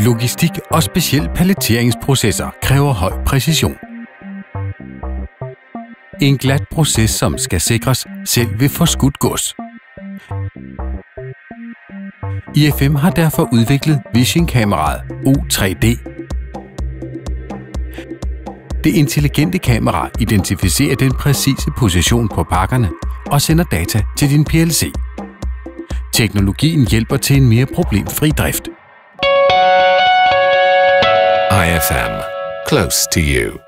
Logistik og specielt paletteringsprocesser kræver høj præcision. En glat proces, som skal sikres selv ved forskudt gods. IFM har derfor udviklet Vision-kameraet O3D. Det intelligente kamera identificerer den præcise position på pakkerne og sender data til din PLC. Teknologien hjælper til en mere problemfri drift. IFM. Close to you.